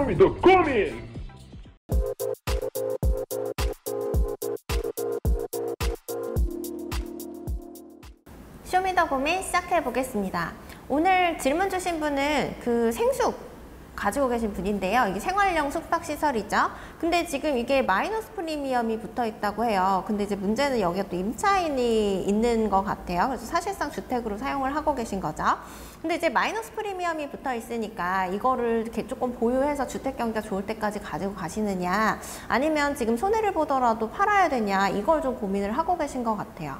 쇼미더 고민! 쇼미더 고민 시작해 보겠습니다. 오늘 질문 주신 분은 그 생숙 가지고 계신 분인데요. 이게 생활형 숙박시설이죠. 근데 지금 이게 마이너스 프리미엄이 붙어 있다고 해요. 근데 이제 문제는 여기가 또 임차인이 있는 것 같아요. 그래서 사실상 주택으로 사용을 하고 계신 거죠. 근데 이제 마이너스 프리미엄이 붙어 있으니까 이거를 이렇게 조금 보유해서 주택 경기가 좋을 때까지 가지고 가시느냐 아니면 지금 손해를 보더라도 팔아야 되냐 이걸 좀 고민을 하고 계신 것 같아요.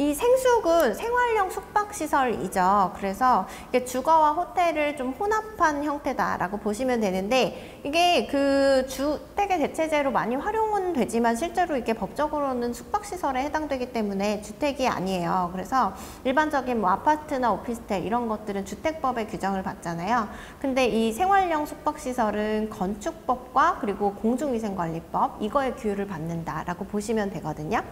이 생숙은 생활형 숙박시설이죠. 그래서 이게 주거와 호텔을 좀 혼합한 형태다라고 보시면 되는데 이게 그 주택의 대체제로 많이 활용은 되지만 실제로 이게 법적으로는 숙박시설에 해당되기 때문에 주택이 아니에요. 그래서 일반적인 뭐 아파트나 오피스텔 이런 것들은 주택법의 규정을 받잖아요. 근데 이 생활형 숙박시설은 건축법과 그리고 공중위생관리법 이거의 규율을 받는다라고 보시면 되거든요.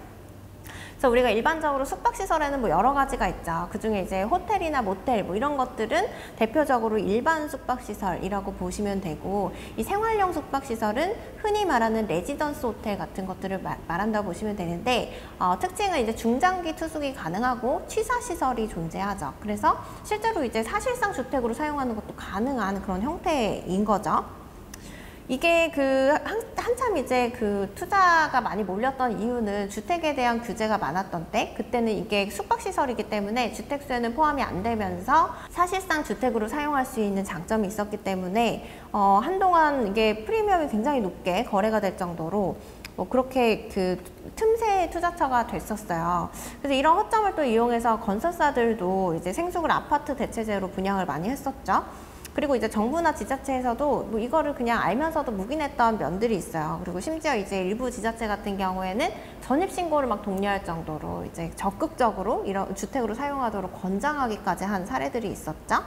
그래서 우리가 일반적으로 숙박시설에는 뭐 여러 가지가 있죠. 그 중에 이제 호텔이나 모텔 뭐 이런 것들은 대표적으로 일반 숙박시설이라고 보시면 되고 이 생활형 숙박시설은 흔히 말하는 레지던스 호텔 같은 것들을 마, 말한다고 보시면 되는데 어, 특징은 이제 중장기 투숙이 가능하고 취사시설이 존재하죠. 그래서 실제로 이제 사실상 주택으로 사용하는 것도 가능한 그런 형태인 거죠. 이게 그 한, 한참 이제 그 투자가 많이 몰렸던 이유는 주택에 대한 규제가 많았던 때 그때는 이게 숙박시설이기 때문에 주택수에는 포함이 안 되면서 사실상 주택으로 사용할 수 있는 장점이 있었기 때문에 어, 한동안 이게 프리미엄이 굉장히 높게 거래가 될 정도로 뭐 그렇게 그 틈새 투자처가 됐었어요. 그래서 이런 허점을 또 이용해서 건설사들도 이제 생숙을 아파트 대체제로 분양을 많이 했었죠. 그리고 이제 정부나 지자체에서도 뭐 이거를 그냥 알면서도 묵인했던 면들이 있어요. 그리고 심지어 이제 일부 지자체 같은 경우에는 전입 신고를 막 독려할 정도로 이제 적극적으로 이런 주택으로 사용하도록 권장하기까지 한 사례들이 있었죠.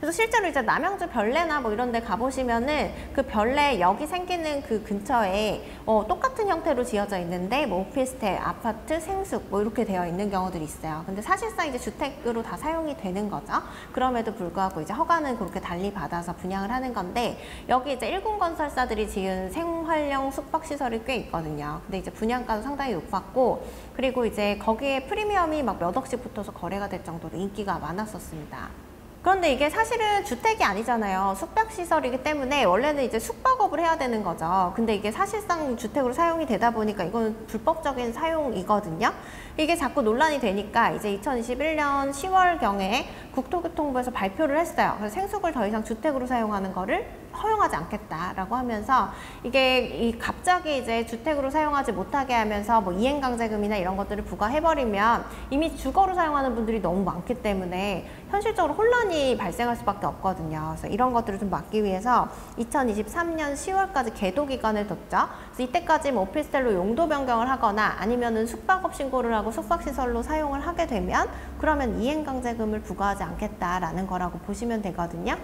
그래서 실제로 이제 남양주 별내나 뭐 이런 데 가보시면은 그 별내 여기 생기는 그 근처에 어, 똑같은 형태로 지어져 있는데 뭐 오피스텔, 아파트, 생숙 뭐 이렇게 되어 있는 경우들이 있어요. 근데 사실상 이제 주택으로 다 사용이 되는 거죠. 그럼에도 불구하고 이제 허가는 그렇게 달리 받아서 분양을 하는 건데 여기 이제 일군 건설사들이 지은 생활형 숙박시설이 꽤 있거든요. 근데 이제 분양가도 상당히 높았고 그리고 이제 거기에 프리미엄이 막 몇 억씩 붙어서 거래가 될 정도로 인기가 많았었습니다. 그런데 이게 사실은 주택이 아니잖아요. 숙박시설이기 때문에 원래는 이제 숙박업을 해야 되는 거죠. 근데 이게 사실상 주택으로 사용이 되다 보니까 이건 불법적인 사용이거든요. 이게 자꾸 논란이 되니까 이제 2021년 10월경에 국토교통부에서 발표를 했어요. 그래서 생숙을 더 이상 주택으로 사용하는 거를 허용하지 않겠다라고 하면서 이게 이 갑자기 이제 주택으로 사용하지 못하게 하면서 뭐 이행강제금이나 이런 것들을 부과해버리면 이미 주거로 사용하는 분들이 너무 많기 때문에 현실적으로 혼란이 발생할 수밖에 없거든요. 그래서 이런 것들을 좀 막기 위해서 2023년 10월까지 계도 기간을 뒀죠. 그래서 이때까지 뭐 오피스텔로 용도 변경을 하거나 아니면은 숙박업 신고를 하고 숙박시설로 사용을 하게 되면 그러면 이행강제금을 부과하지 않겠다라는 거라고 보시면 되거든요.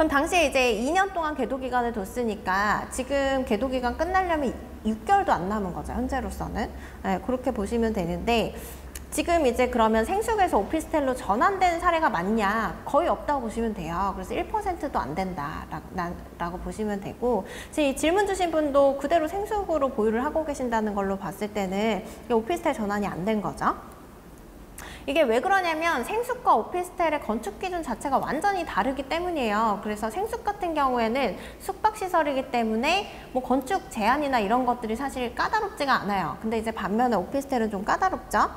그럼 당시에 이제 2년 동안 계도 기간을 뒀으니까 지금 계도 기간 끝나려면 6개월도 안 남은 거죠 현재로서는. 네, 그렇게 보시면 되는데 지금 이제 그러면 생숙에서 오피스텔로 전환된 사례가 많냐? 거의 없다고 보시면 돼요. 그래서 1%도 안 된다라고 보시면 되고. 지금 이 질문 주신 분도 그대로 생숙으로 보유를 하고 계신다는 걸로 봤을 때는 오피스텔 전환이 안 된 거죠 이게 왜 그러냐면 생숙과 오피스텔의 건축 기준 자체가 완전히 다르기 때문이에요. 그래서 생숙 같은 경우에는 숙박시설이기 때문에 뭐 건축 제한이나 이런 것들이 사실 까다롭지가 않아요. 근데 이제 반면에 오피스텔은 좀 까다롭죠.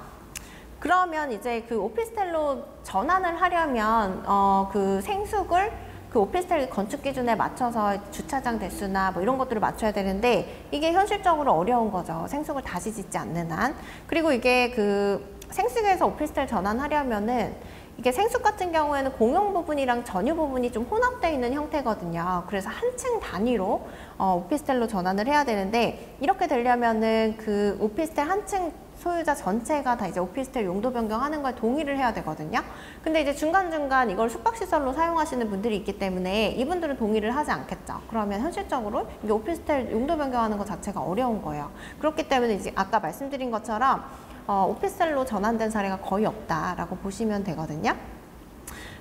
그러면 이제 그 오피스텔로 전환을 하려면 어 그 생숙을 그 오피스텔 건축 기준에 맞춰서 주차장 대수나 뭐 이런 것들을 맞춰야 되는데 이게 현실적으로 어려운 거죠. 생숙을 다시 짓지 않는 한. 그리고 이게 그 생숙에서 오피스텔 전환하려면은 이게 생숙 같은 경우에는 공용 부분이랑 전유 부분이 좀 혼합되어 있는 형태거든요. 그래서 한 층 단위로 어, 오피스텔로 전환을 해야 되는데 이렇게 되려면은 그 오피스텔 한 층 소유자 전체가 다 이제 오피스텔 용도 변경하는 걸 동의를 해야 되거든요. 근데 이제 중간중간 이걸 숙박시설로 사용하시는 분들이 있기 때문에 이분들은 동의를 하지 않겠죠. 그러면 현실적으로 이게 오피스텔 용도 변경하는 것 자체가 어려운 거예요. 그렇기 때문에 이제 아까 말씀드린 것처럼 어, 오피스텔로 전환된 사례가 거의 없다라고 보시면 되거든요.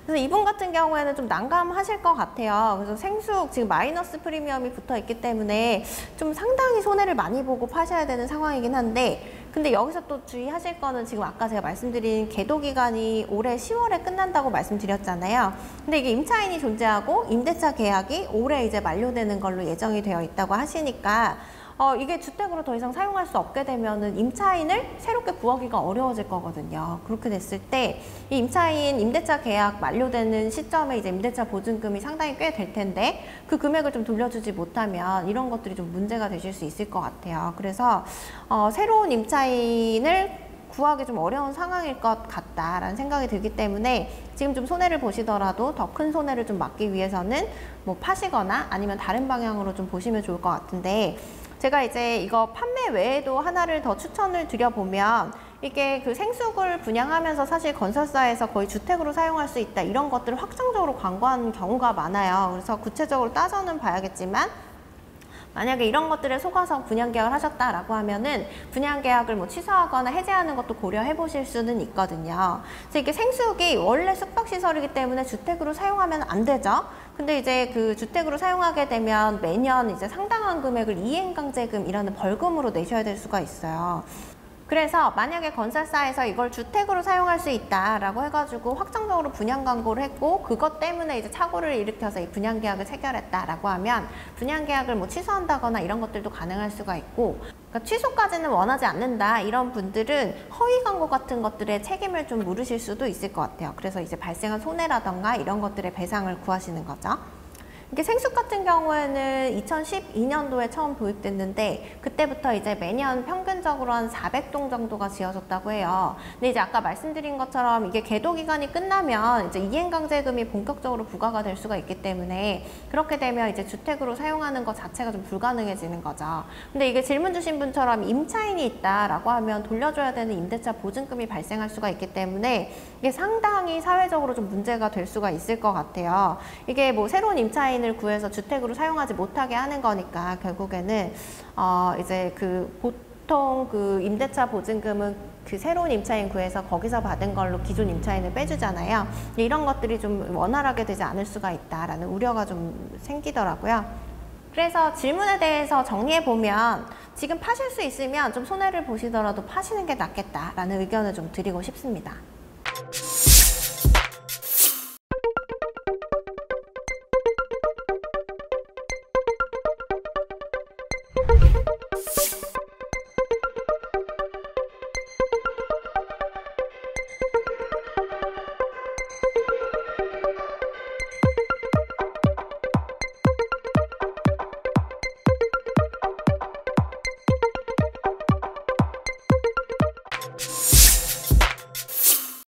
그래서 이분 같은 경우에는 좀 난감하실 것 같아요. 그래서 생숙 지금 마이너스 프리미엄이 붙어 있기 때문에 좀 상당히 손해를 많이 보고 파셔야 되는 상황이긴 한데 근데 여기서 또 주의하실 거는 지금 아까 제가 말씀드린 계도 기간이 올해 10월에 끝난다고 말씀드렸잖아요. 근데 이게 임차인이 존재하고 임대차 계약이 올해 이제 만료되는 걸로 예정이 되어 있다고 하시니까 어, 이게 주택으로 더 이상 사용할 수 없게 되면은 임차인을 새롭게 구하기가 어려워질 거거든요. 그렇게 됐을 때 이 임차인 임대차 계약 만료되는 시점에 이제 임대차 보증금이 상당히 꽤 될 텐데 그 금액을 좀 돌려주지 못하면 이런 것들이 좀 문제가 되실 수 있을 것 같아요. 그래서 어, 새로운 임차인을 구하기 좀 어려운 상황일 것 같다라는 생각이 들기 때문에 지금 좀 손해를 보시더라도 더 큰 손해를 좀 막기 위해서는 뭐 파시거나 아니면 다른 방향으로 좀 보시면 좋을 것 같은데 제가 이제 이거 판매 외에도 하나를 더 추천을 드려보면 이게 그 생숙을 분양하면서 사실 건설사에서 거의 주택으로 사용할 수 있다 이런 것들을 확정적으로 광고하는 경우가 많아요. 그래서 구체적으로 따져는 봐야겠지만 만약에 이런 것들에 속아서 분양 계약을 하셨다라고 하면은 분양 계약을 뭐 취소하거나 해제하는 것도 고려해 보실 수는 있거든요. 그래서 이게 생수기 원래 숙박 시설이기 때문에 주택으로 사용하면 안 되죠. 근데 이제 그 주택으로 사용하게 되면 매년 이제 상당한 금액을 이행강제금이라는 벌금으로 내셔야 될 수가 있어요. 그래서 만약에 건설사에서 이걸 주택으로 사용할 수 있다라고 해가지고 확정적으로 분양 광고를 했고 그것 때문에 이제 착오를 일으켜서 이 분양 계약을 체결했다라고 하면 분양 계약을 뭐 취소한다거나 이런 것들도 가능할 수가 있고 그러니까 취소까지는 원하지 않는다 이런 분들은 허위 광고 같은 것들에 책임을 좀 물으실 수도 있을 것 같아요. 그래서 이제 발생한 손해라던가 이런 것들의 배상을 구하시는 거죠. 이게 생숙 같은 경우에는 2012년도에 처음 도입됐는데 그때부터 이제 매년 평균적으로 한 400동 정도가 지어졌다고 해요. 근데 이제 아까 말씀드린 것처럼 이게 계도 기간이 끝나면 이제 이행강제금이 본격적으로 부과가 될 수가 있기 때문에 그렇게 되면 이제 주택으로 사용하는 것 자체가 좀 불가능해지는 거죠. 근데 이게 질문 주신 분처럼 임차인이 있다라고 하면 돌려줘야 되는 임대차 보증금이 발생할 수가 있기 때문에 이게 상당히 사회적으로 좀 문제가 될 수가 있을 것 같아요. 이게 뭐 새로운 임차인 임차인을 구해서 주택으로 사용하지 못하게 하는 거니까 결국에는 어 이제 그 보통 그 임대차 보증금은 그 새로운 임차인 구해서 거기서 받은 걸로 기존 임차인을 빼주잖아요. 이런 것들이 좀 원활하게 되지 않을 수가 있다라는 우려가 좀 생기더라고요. 그래서 질문에 대해서 정리해 보면 지금 파실 수 있으면 좀 손해를 보시더라도 파시는 게 낫겠다라는 의견을 좀 드리고 싶습니다.